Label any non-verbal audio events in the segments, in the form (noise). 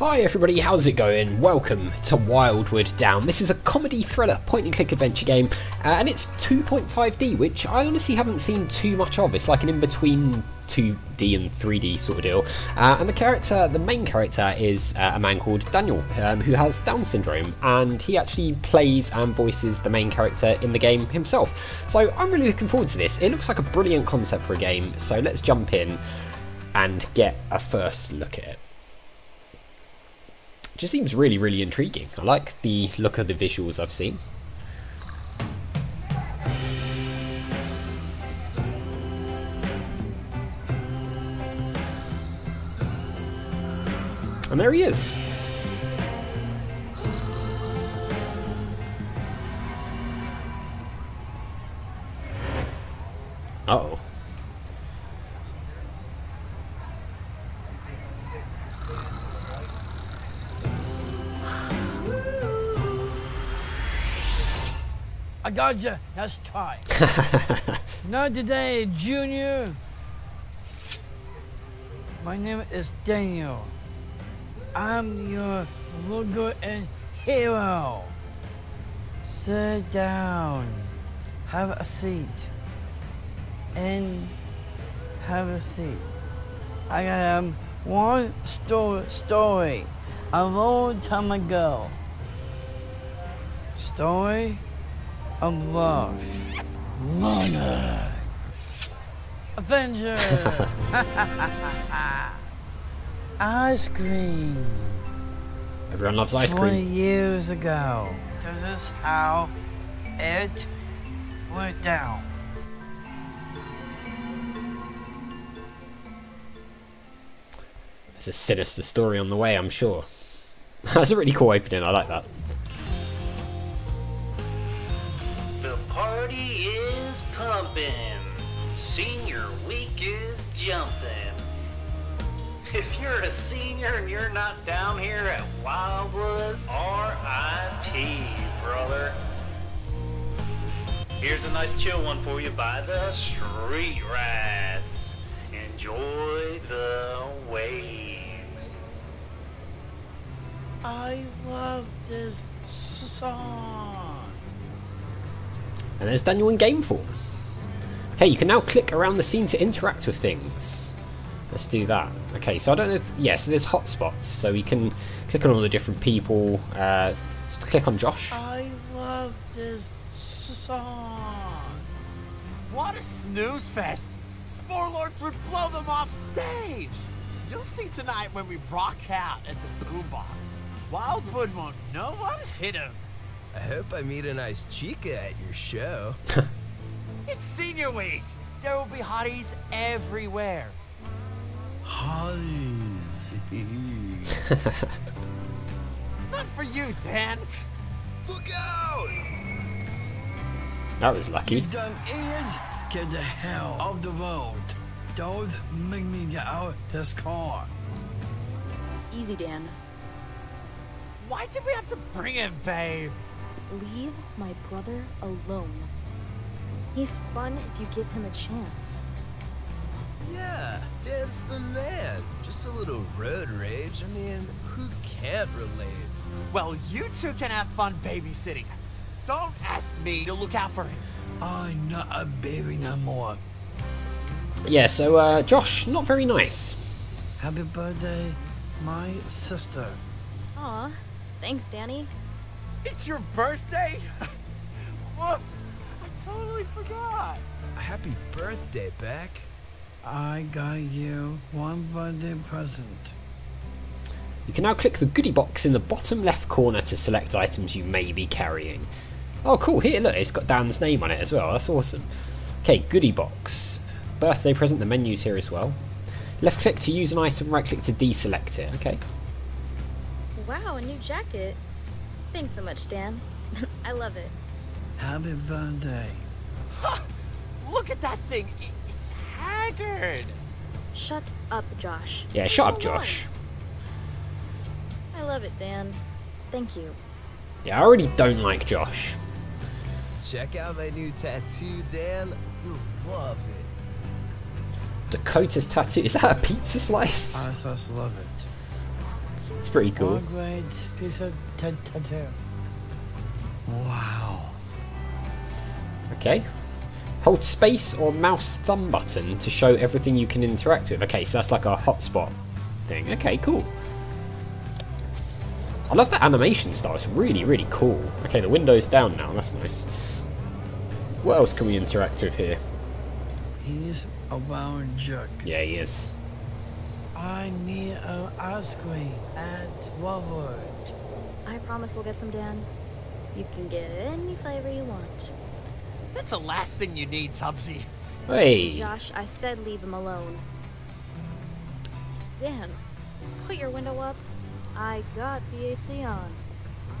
Hi everybody, how's it going? Welcome to Wildwood Down. This is a comedy thriller point and click adventure game uh, and it's 2.5D which I honestly haven't seen too much of. It's like an in-between 2D and 3D sort of deal. Uh, and the character, the main character is uh, a man called Daniel um, who has Down syndrome and he actually plays and voices the main character in the game himself. So I'm really looking forward to this. It looks like a brilliant concept for a game so let's jump in and get a first look at it just seems really, really intriguing. I like the look of the visuals I've seen. And there he is. I got you. Let's try. Not today, Junior. My name is Daniel. I'm your logo and hero. Sit down. Have a seat. And have a seat. I got um, one sto story a long time ago. Story of love. Lana. Avenger. (laughs) ice cream. Everyone loves ice 20 cream. years ago. This is how it went down. There's a sinister story on the way, I'm sure. (laughs) That's a really cool opening, I like that. The party is pumping. Senior week is jumping. If you're a senior and you're not down here at Wildwood, R.I.P., brother. Here's a nice chill one for you by the street rats. Enjoy the waves. I love this song. And there's Daniel in game form. Okay, you can now click around the scene to interact with things. Let's do that. Okay, so I don't know if... Yeah, so there's hotspots. So you can click on all the different people. Uh, click on Josh. I love this song. What a snooze fest! Sporelords would blow them off stage! You'll see tonight when we rock out at the boombox. Wildwood won't know what hit him. I hope I meet a nice chica at your show. (laughs) It's senior week! There will be hotties everywhere. Hollies. (laughs) Not for you, Dan. Look out! That was lucky. You dumb idiots! Get the hell off the road. Don't make me get out this car. Easy, Dan. Why did we have to bring him, babe? Leave my brother alone. He's fun if you give him a chance. Yeah, Dan's the man. Just a little road rage. I mean, who can't relate? Well, you two can have fun babysitting. Don't ask me to look out for him. I'm not a baby no more. Yeah, so uh, Josh, not very nice. Happy birthday, my sister. Aw, thanks, Danny. It's your birthday? (laughs) Whoops! I totally forgot. Happy birthday, Beck. I got you one birthday present. You can now click the goodie box in the bottom left corner to select items you may be carrying. Oh cool, here look, it's got Dan's name on it as well, that's awesome. Okay, goodie box. Birthday present, the menu's here as well. Left click to use an item, right click to deselect it, okay. Wow, a new jacket. Thanks so much, Dan. (laughs) I love it. Happy birthday. Look at that thing. I- It's haggard. Shut up, Josh. Yeah, shut up. Josh. I love it, Dan. Thank you. Yeah, I already don't like Josh. Check out my new tattoo, Dan. You'll love it. Dakota's tattoo, is that a pizza slice? I just love it. It's pretty cool. One great piece of ta- tattoo. Wow. Okay. Hold space or mouse thumb button to show everything you can interact with. Okay, so that's like a hotspot thing. Okay, cool. I love that animation style. It's really, really cool. Okay, the window's down now. That's nice. What else can we interact with here? He's a round jerk. Yeah, he is. I need an ice cream at Walmart. I promise we'll get some, Dan. You can get any flavor you want. That's the last thing you need, Tubbsy. Hey. Josh, I said leave him alone. Dan, put your window up. I got the AC on.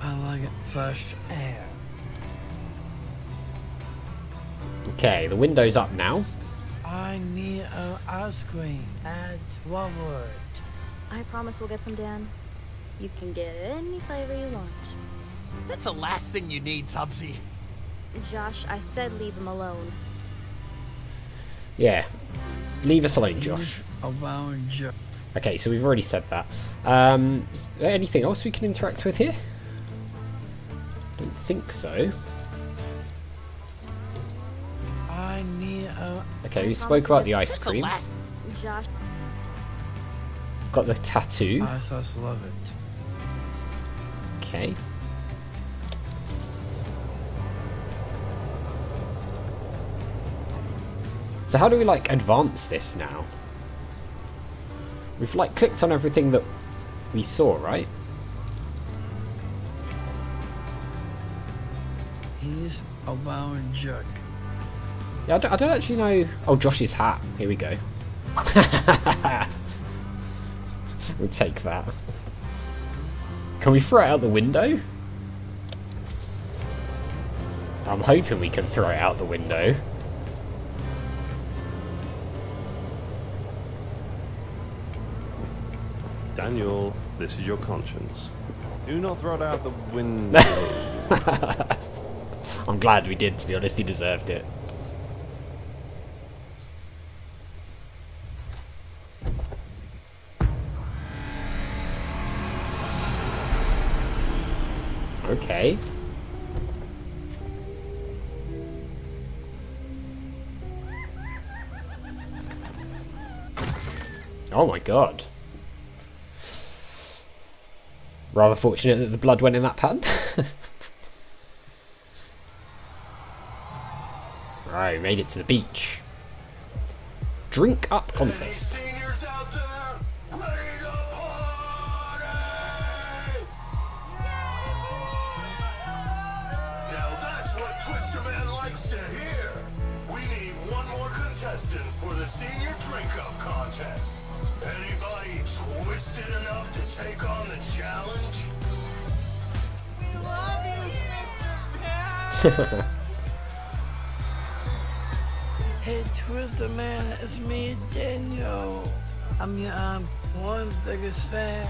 I like it fresh air. Okay, the window's up now. I need an ice cream at Walmart. I promise we'll get some, Dan. You can get any flavor you want. That's the last thing you need, Tubbsy. Josh, I said leave him alone. Yeah. Leave us alone, Josh. He's a. Okay, so we've already said that. Um, is there anything else we can interact with here? Don't think so. Uh, okay, we spoke about the ice cream. Josh, Got the tattoo. I just love it. Okay. So how do we like advance this now? We've like clicked on everything that we saw, right? He's a round jerk. Yeah, I don't, I don't actually know. Oh, Josh's hat. Here we go. (laughs) we'll take that. Can we throw it out the window? I'm hoping we can throw it out the window. Daniel, this is your conscience. Do not throw it out the window. (laughs) I'm glad we did, to be honest. He deserved it. Okay. Oh my god. Rather fortunate that the blood went in that pan. (laughs) right, made it to the beach. Drink up contest. Contestant for the senior drink up contest. Anybody twisted enough to take on the challenge? Hey, Twister Man, it's me, Daniel. I'm your um, one biggest fan.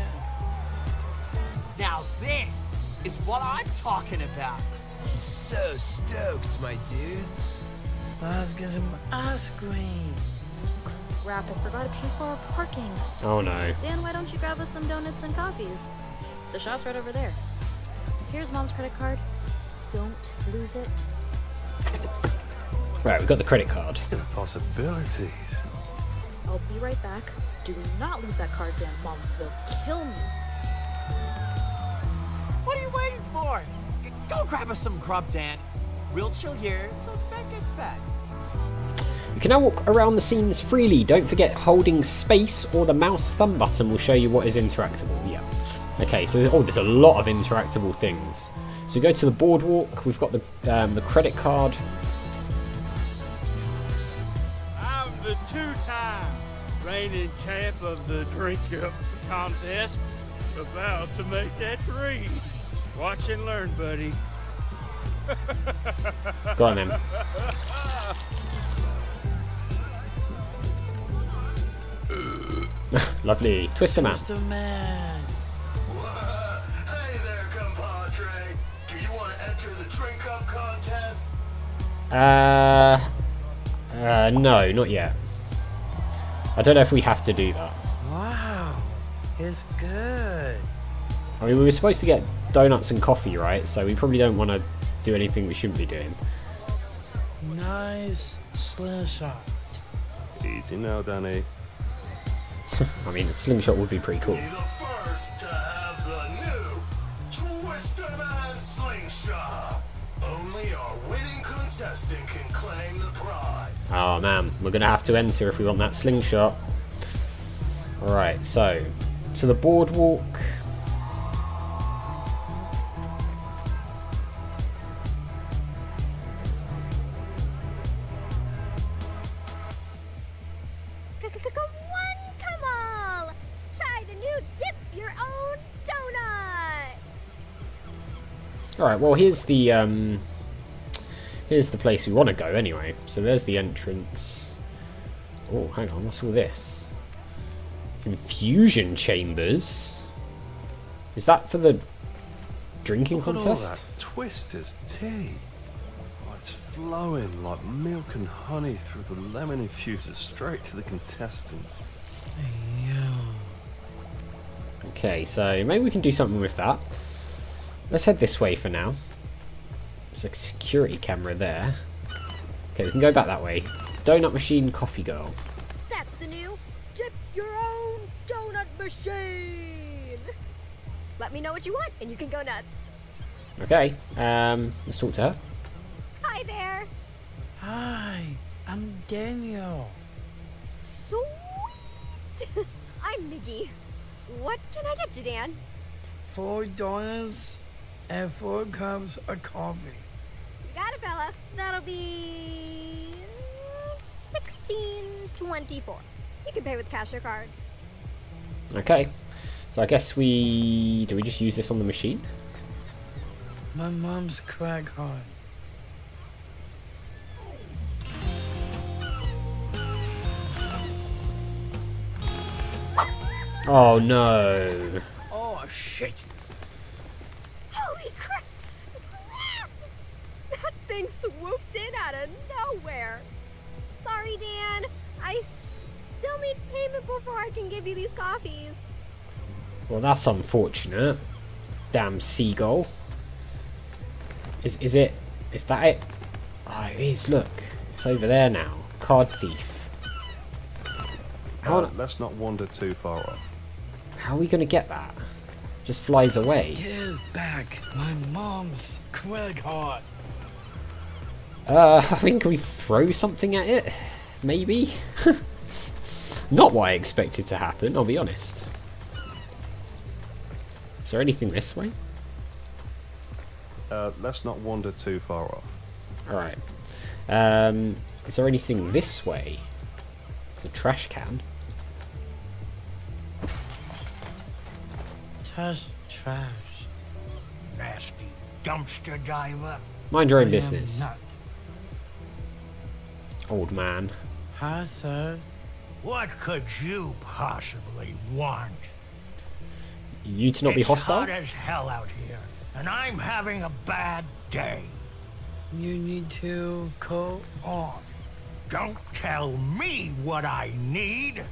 Now this is what I'm talking about. I'm so stoked, my dudes. Let's get some ice cream. crap, I forgot to pay for our parking. Oh no. Dan, why don't you grab us some donuts and coffees? The shop's right over there. Here's mom's credit card. Don't lose it. Right, we've got the credit card. The Possibilities. I'll be right back. Do not lose that card, Dan. Mom will kill me. What are you waiting for? Go grab us some grub, Dan. We'll chill here until Ben gets back. You can now walk around the scenes freely. Don't forget holding space or the mouse thumb button will show you what is interactable. Yeah. Okay, so oh, there's a lot of interactable things. So we go to the boardwalk. We've got the um, the credit card. I'm the two-time reigning champ of the drink up contest. About to make that three. Watch and learn, buddy. (laughs) Go on then. (laughs) Lovely. Twister man. Twister Man. hey there, compadre. Do you want to enter the drink up contest? Uh, uh, no, not yet. I don't know if we have to do that. Wow. It's good. I mean, we were supposed to get donuts and coffee, right? So we probably don't want to do anything we shouldn't be doing. Nice slingshot. Easy now, Danny. (laughs) I mean, a slingshot would be pretty cool. Be the first to have the new Twister Man Slingshot. Only our winning contestant can claim the prize. Oh man, we're gonna have to enter if we want that slingshot. Alright, so to the boardwalk. Alright, well here's the um here's the place we want to go anyway. So there's the entrance. Oh, hang on, what's all this? Infusion chambers. Is that for the drinking Look at all contest? that Twister's tea. Oh, it's flowing like milk and honey through the lemon infuser straight to the contestants. Okay, so maybe we can do something with that. Let's head this way for now. There's a security camera there. Okay, we can go back that way. Donut machine, coffee girl. That's the new dip your own donut machine! Let me know what you want and you can go nuts. Okay, um, let's talk to her. Hi there! Hi, I'm Daniel. Sweet! (laughs) I'm Miggy. What can I get you, Dan? Four donuts and four cups of coffee. You got it, Bella. That'll be sixteen twenty-four. You can pay with cash or card. Okay, so I guess we... Do we just use this on the machine? My mom's crack hard. Oh no. Oh shit! Holy crap! Crap! That thing swooped in out of nowhere. Sorry, Dan. I s- still need payment before I can give you these coffees. Well, that's unfortunate. Damn seagull. Is is it? Is that it? Oh, it is. Look, it's over there now. Card thief. How Uh, let's not wander too far off. how are we gonna get that? Just flies away. Get back! My mom's crack hard. Uh, I mean, can we throw something at it? Maybe. (laughs) Not what I expected to happen. I'll be honest. Is there anything this way? Uh, let's not wander too far off. Alright. Um, is there anything this way? It's a trash can. Trash, trash. Nasty dumpster diver. Mind your I own am business, Not. Old man. Hi, sir. What could you possibly want? You to not be hostile? it's hostile? hot as hell out here, and I'm having a bad day. You need to go on. Don't tell me what I need.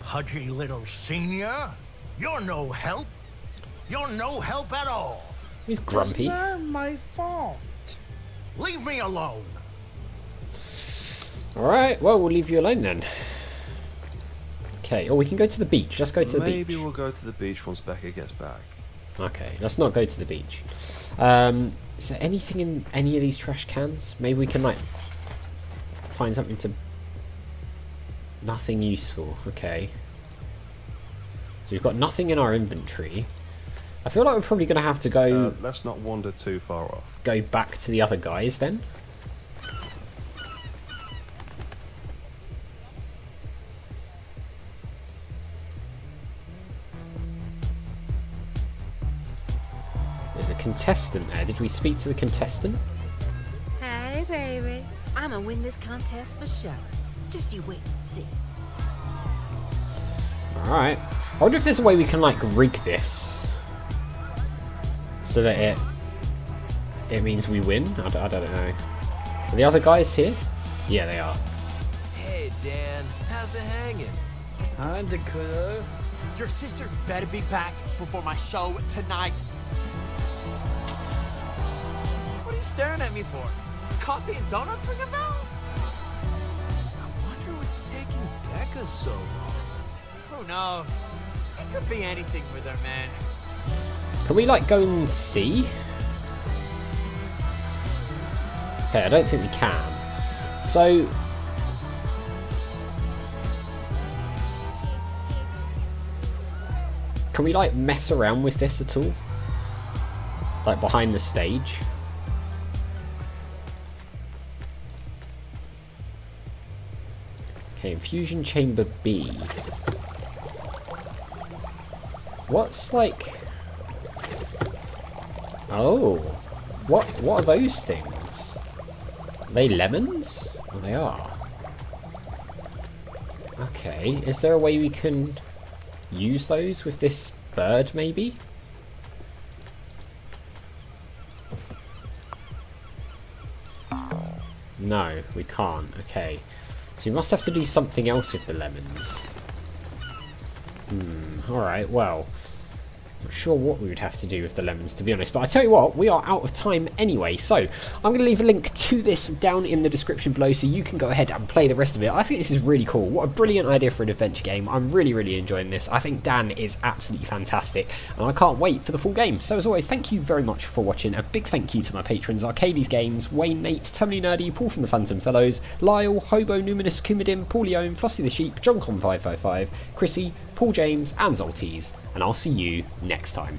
Pudgy little senior. You're no help. You're no help at all. He's grumpy. Not my fault. Leave me alone. Alright, well, we'll leave you alone then. Okay, or we can go to the beach. Let's go to the beach. Maybe we'll go to the beach once Becca gets back. Okay, let's not go to the beach. Um, is there anything in any of these trash cans? Maybe we can, like, find something to... Nothing useful. Okay. So we've got nothing in our inventory. I feel like we're probably going to have to go Uh, let's not wander too far off. go back to the other guys then. Contestant there. Did we speak to the contestant? Hey, baby. I'm gonna win this contest for sure. Just you wait and see. Alright. I wonder if there's a way we can like rig this so that it it means we win. I don't, I don't know. Are the other guys here? Yeah, they are. Hey, Dan, how's it hanging? Hi, Dakota. Your sister better be back before my show tonight. Staring at me for? Coffee and donuts ring a bell? I wonder what's taking Becca so long. Who knows? It could be anything with her, man. Can we like go and see? Okay, I don't think we can. So Can we like mess around with this at all? Like behind the stage? Okay, infusion chamber B. What's like Oh. What what are those things? Are they lemons? Oh they are. Okay, is there a way we can use those with this bird, maybe? No, we can't. Okay. So you must have to do something else with the lemons. Hmm, alright, well. Not sure what we would have to do with the lemons, to be honest. But I tell you what, we are out of time anyway. So I'm going to leave a link to this down in the description below so you can go ahead and play the rest of it. I think this is really cool. What a brilliant idea for an adventure game. I'm really, really enjoying this. I think Dan is absolutely fantastic. And I can't wait for the full game. So as always, thank you very much for watching. A big thank you to my patrons, Arcades Games, Wayne, Nate, Terminally Nerdy, Paul from the Phantom Fellows, Lyle, Hobo, Numinous, Kumadim, Paulione, Flossie the Sheep, JohnCon555, Chrissy, Paul James, and Zoltes, and I'll see you next time.